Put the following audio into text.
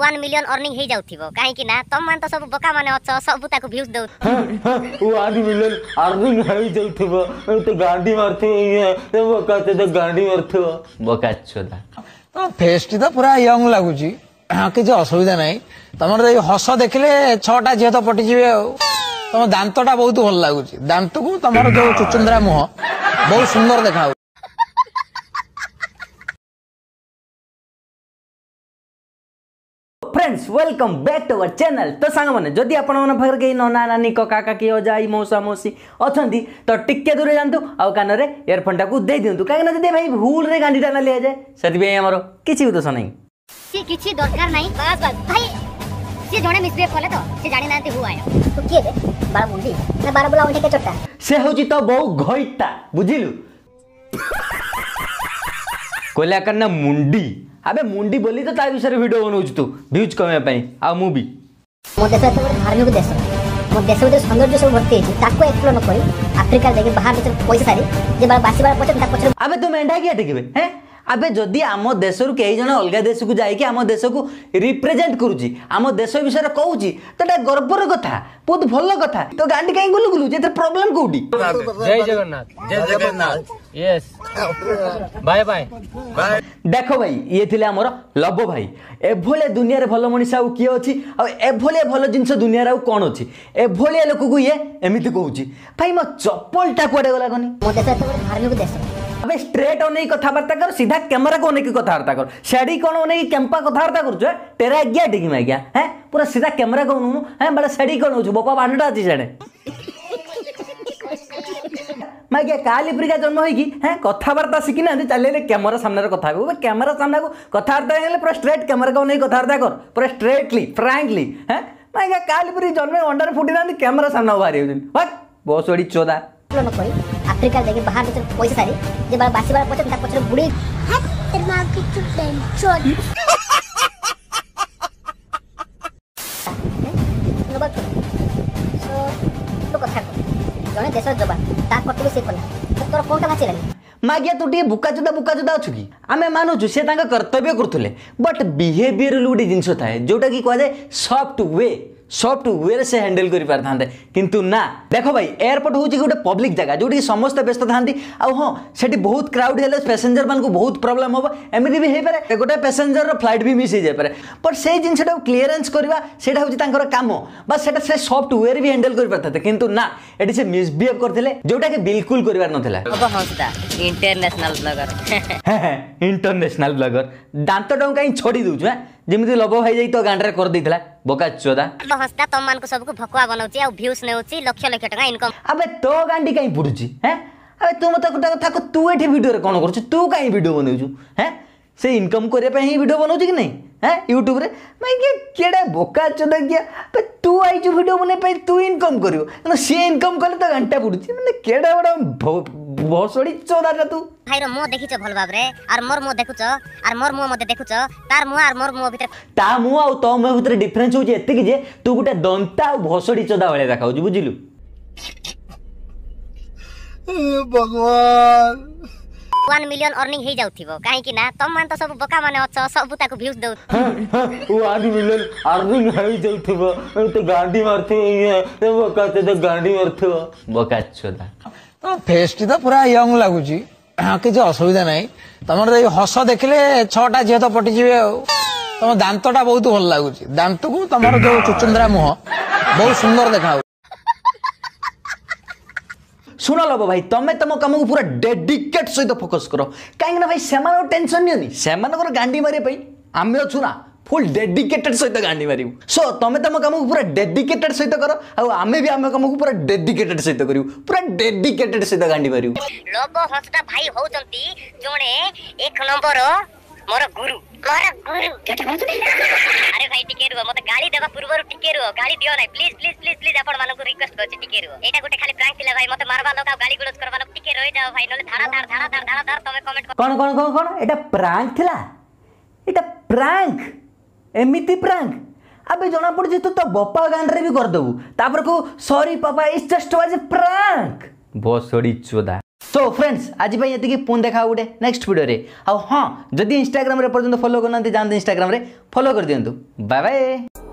one million earning হয়ে যাউথিব কাହିଁକି ନା ତମମାନେ ତ ସବୁ ବୋକା ମାନେ ଅଛ ସବୁ ତାକୁ ଭ୍ୟୁଜ୍ ଦଉ ୱାନ ମିଲିୟନ ଅର୍ନିଂ ହେଇ ଯାଉଥିବ ତ ଗାଣ୍ଡି ମାରୁଥିବ ଇଏ ବୋକା ତ ଗାଣ୍ଡି ମାରୁଥିବ ବୋକା ଛୋଦା ତମ ଫେସ୍ଟି ତ ପୁରା ୟଙ୍ଗ ଲାଗୁଛି କିଛି ଅସୁବିଧା ନାହିଁ ତମର ଏଇ ହସ ଦେଖିଲେ ଛଅଟା ଝିଅ ତ ପଟିଯିବେ ଆଉ ତମ ଦାନ୍ତଟା ବହୁତ ଭଲ ଲାଗୁଛି ଦାନ୍ତକୁ ତମର ଯୋଉ ଚୁଚୁନ୍ଦ୍ରା ମୁହଁ ବହୁତ ସୁନ୍ଦର ଦେଖା friends welcome back to our channel तो ସାଙ୍ଗମାନେ ଯଦି ଆପଣମାନେ ପାଖରେ କେହି ନନା ନାନୀଙ୍କ କାକା କି ଅଜା ଆଇ ମଉସା ମଉସୀ ଅଛନ୍ତି ତ ଟିକେ ଦୂରେ ଯାଆନ୍ତୁ ଆଉ କାନରେ ଇୟରଫୋନ୍ଟାକୁ ଦେଇ ଦିଅନ୍ତୁ କାହିଁକିନା ଯଦି ଭାଇ ଭୁଲରେ ଗାଣ୍ଡିଟା ନାଲି ହେଇଯାଏ ସେଥିପାଇଁ ଆମର କିଛି ଦୋଷ ନାହିଁ କିଛି ଦରକାର ନାହିଁ ବାସ୍ ବାସ୍ ଭାଇ ସିଏ ଜଣେ ମିସବିହେଭ୍ କଲେ ତ ସେ ଜାଣିନାହାନ୍ତି ହୁ ଆୟ ତୁ କିଏ ବେ ବାଳ ମୁଣ୍ଡି ନା ବାଳ ବୁଲା ଅଣ୍ଠିକେ ଚଟା ସେ ହେଉଛି ତ ବହୁ ଘଇତା ବୁଝିଲୁ କହିଲା କାନା ମୁଣ୍ଡି আবে ମୁଣ୍ଡି ବୋଲି ତ ତା ବିଷୟରେ ଭିଡ଼ିଓ ବନଉଛୁ ତୁ ଭ୍ୟୁଜ୍ କମେଇବା ପାଇଁ ଆଉ ମୁଁ ବି ମୋ ଦେଶ ଏତେ ଗୋଟେ ଧାର୍ମିକ ଦେଶ ମୋ ଦେଶ ଭିତରେ ସୌନ୍ଦର୍ଯ୍ୟ ସବୁ ଭର୍ତ୍ତି ହେଇଛି ତାକୁ ଏକ୍ସପ୍ଲୋର ନ କରି ଆଫ୍ରିକା ଯାଇକି ବାହାର ଭିତରେ ପଇସା ସାରି ଯେ ବାସି ବାର ପଛରେ ତା ପଛରେ ଆବେ ତୁ ମେଣ୍ଢା କିଏ ଟେକିବେ ହେଁ আবে যদি আম দেশর কে জন অলগা দেশকু যাইকি আম দেশকু রিপ্রেজেন্ট করুচি আম দেশ বিষয়ে কৌচি তো এটা গর্বর কথা বহুত ভাল কথা তো গান্ডি কাই গুলু গুলু যে প্রবলেম কোটি Jai Jagannath Jai Jagannath yes bye bye দেখো ভাই ইয়ে ଥିଲେ ଆମର ଲବ ଭାଇ ଏଭଳିଆ ଦୁନିଆରେ ଭଲ ମଣିଷ ଆଉ କିଏ ଅଛି ଆଉ ଏଭଳିଆ ଭଲ ଜିନିଷ ଦୁନିଆରେ ଆଉ କ'ଣ ଅଛି ଏଭଳିଆ ଲୋକକୁ ଇଏ ଏମିତି କହୁଛି ଭାଇ ମୋ ଚପଲଟା କୁଆଡ଼େ ଗଲା କନି अबे स्ट्रेट होने की कथाबार्ता करो सीधा कैमरा को होने की कथाबार्ता करो शेडी कौन होने की कैंपा कथाबार्ता करो जो तेरा गया डिगी में गया है पूरा सीधा कैमरा को नु है बड़ा शेडी कौन हो बपा बांडटा जी जाने मैं क्या काली प्रिका जन्म होगी हाँ कथबार्ता शिखी ना चलिए कैमेरा सामने कथ कैमेरा सामने को कथबार्ता है पूरा स्ट्रेट कैमेरा को नहीं कथबार्ता कर पूरा स्ट्रेटली फ्रांकली हाँ मैं क्या काली प्री जन्म अंडार फुटी ना कैमेरा सामने बाहरी बस बड़ी चोदा आफ्रिका जाके बाहर तो पैसे सारे जे बार बासी बार पछे ता पछे बुड़ी हां तेरे मां की चुप टेंशन ଜଣେ ଦେଶର ଯବାନ ତା କର୍ତ୍ତବ୍ୟ ସେ କଲା ତୋର କୋଉଟା ବାଚିଲାନି ମାଗିଆ ତୁ ଟିକେ ବୁକାଚୁଦା ବୁକାଚୁଦା ଅଛୁ କି ଆମେ ମାନୁଛୁ ସେ ତାଙ୍କ କର୍ତ୍ତବ୍ୟ କରୁଥିଲେ ବଟ୍ ବିହେଭିଅରରୁ ଗୋଟେ ଜିନିଷ ଥାଏ ଯେଉଁଟାକି କୁହାଯାଏ ସଫ୍ଟ ୱେ সফটওয়্যার সে হ্যান্ডেল করে পারি থাকে কিন্তু না দেখ ভাই এয়ারপোর্ট হচ্ছে গোটে পব্লিক জায়গা যেটি সমস্ত ব্যস্ত থাকে আহ সেটি বহুত ক্রাউড হলে প্যাসেঞ্জর মানুষ বহুত প্রোবলেম হব এমনি বি হয়েপরে গোটে প্যাসেঞ্জর ফ্লাইট বি মিস হয়ে যাইপরে বট সেই জিনিসটা ক্লিয়ারেন্স করা সেটা হচ্ছে তাঁর কাম বা সেটা সে সফটওয়্যার বি হ্যান্ডেল করে পারি থাকে কিন্তু না এটি সে মিসবিহেভ করলে যেটা কি বিলকুল করবার নথিলা ইন্টারন্যাশনাল ব্লগর ইন্টারন্যাশনাল ব্লগর দাঁতটা কাই ছড়ি দেউছু হ্যাঁ ଯେମିତି ଲୋଭ ହେଇଯାଇ ତୋ ଗାଣ୍ଡରେ କରିଦେଇଥିଲା ବୋକା ଚୋଦା ହସ୍ତା ତମମାନଙ୍କୁ ସବୁକୁ ଭକୁଆ ବନାଉଛି ଆଉ ଭିଉସ୍ ନେଉଛି ଲକ୍ଷ ଲକ୍ଷ ଟଙ୍କା ଇନକମ୍ ଆବେ ତୋ ଗାଣ୍ଡି କାହିଁ ପୁଡୁଛି ହେ ଆବେ ତୁ ମୋତେ ଗୋଟେ କଥା ତୁ ଏଠି ଭିଡ଼ିଓରେ କ'ଣ କରୁଛୁ ତୁ କାହିଁ ଭିଡ଼ିଓ ବନାଉଛୁ ହେ ସେ ଇନକମ୍ କରିବା ପାଇଁ ହିଁ ଭିଡ଼ିଓ ବନାଉଛି କି ନାହିଁ হ্যাঁ ইউট্যুবরে মানে কি কেডা বোকা চোদা গিয়া তু আইছু ভিডিও বনাই পাই তু ইনকম করিব কিন্তু সে ইনকম কলে তো ঘন্টা পড়ুছি মানে কেডা বড় বসড়ি চোদাটা তু ভাইর মুহ দেখিছ ভাল ভাবে আর মোর মুহ দেখুছ আর মোর মুহ মধ্যে দেখুছ তার মুহ আর মোর মুহ ভিতরে তা মুহ আর তো মুহ ভিতরে ডিফারেন্স হচ্ছে এতিকি যে তু গোটে দন্তা আর ভসড়ি চোদা ভাবে দেখাউছু বুঝিলু ভগবান ওয়ান মিলিয়ন অর্নিং হয়ে যাউথিব কাহিকি না তম মান তো সব বকা মানে অছ সব তাকু ভিউজ দউ ওয়ান মিলিয়ন অর্নিং হয়ে যাউথিব তো গান্ধী মারথিব বকা তো গান্ধী মারথিব বকা চোদা ତମ ଫେସ୍ଟି ତ ପୁରା ୟଙ୍ଗ ଲାଗୁଛି କିଛି ଅସୁବିଧା ନାହିଁ ତମର ଏଇ ହସ ଦେଖିଲେ ଛଅଟା ଝିଅ ତ ପଟିଯିବେ ଆଉ ତମ ଦାନ୍ତଟା ବହୁତ ଭଲ ଲାଗୁଛି ଦାନ୍ତକୁ ତମର ଯୋଉ ଚୁଚୁନ୍ଦ୍ରା ମୁହଁ ବହୁତ ସୁନ୍ଦର ଦେଖାହଉଛି ଶୁଣ ଲୋବ ଭାଇ ତମେ ତମ କାମକୁ ପୁରା ଡେଡିକେଟ୍ ସହିତ ଫୋକସ୍ କର କାହିଁକିନା ଭାଇ ସେମାନଙ୍କୁ ଟେନସନ୍ ନିଅନି ସେମାନଙ୍କର ଗାଣ୍ଡି ମାରିବା ପାଇଁ ଆମେ ଅଛୁ ନା ফুল ডেডিকেটেড সহিত গান্ধি মারিবু সো তুমি তুম কামক পুরা ডেডিকেটেড সহিত কর আউ আমি বি আমি কামক পুরা ডেডিকেটেড সহিত করিবু পুরা ডেডিকেটেড সহিত গান্ধি মারিবু লোক হসটা ভাই হউচন্তি জনে এক নম্বর ମୋର ଗୁରୁ ମୋର ଗୁରୁ ଆରେ ଭାଇ ଟିକେ ରୁହ ମତେ ଗାଳି ଦେବା ପୂର୍ବରୁ ଟିକେ ରୁହ ଗାଳି ଦିଅ ନାହିଁ ପ୍ଲିଜ ପ୍ଲିଜ ପ୍ଲିଜ ପ୍ଲିଜ ଆପଣ ମାନଙ୍କୁ ରିକ୍ୱେଷ୍ଟ କରୁଛି ଟିକେ ରୁହ ଏଇଟା ଗୋଟେ ଖାଲି ପ୍ରାଙ୍କ ଥିଲା ଭାଇ ମତେ ମାରବା ଲୋକ ଆଉ ଗାଳି ଗୁଲଜ କରବା ଲୋକ ଟିକେ ରହିଯାଅ ଭାଇ ନହେଲେ ଧାରା ଧାର ଧାରା ଧାର ଧାରା ଧାର ତମେ କମେଣ୍ଟ କଣ କଣ କଣ କଣ ଏଇଟା ପ୍ରାଙ୍କ ଥିଲା ଏଇଟା ପ୍ରାଙ୍କ ଏମିତି ପ୍ରାଙ୍କ ଆବେ ଜଣାପଡ଼ୁଛି ତୁ ତ ବପା ଗାନରେ ବି କରିଦେବୁ ତାପରେ କହୁ sorry papa it's just was a prank ବସଡ଼ି ଚୋଦା ସୋ ଫ୍ରେଣ୍ଡସ୍ ଆଜି ପାଇଁ ଏତିକି ପୁଣି ଦେଖା ଗୋଟେ ନେକ୍ସଟ ଭିଡ଼ିଓରେ ଆଉ ହଁ ଯଦି ଇନଷ୍ଟାଗ୍ରାମରେ ପର୍ଯ୍ୟନ୍ତ ଫଲୋ କରୁନାହାନ୍ତି ଯାଆନ୍ତୁ ଇନଷ୍ଟାଗ୍ରାମରେ ଫଲୋ କରିଦିଅନ୍ତୁ ବାଏ ବାଏ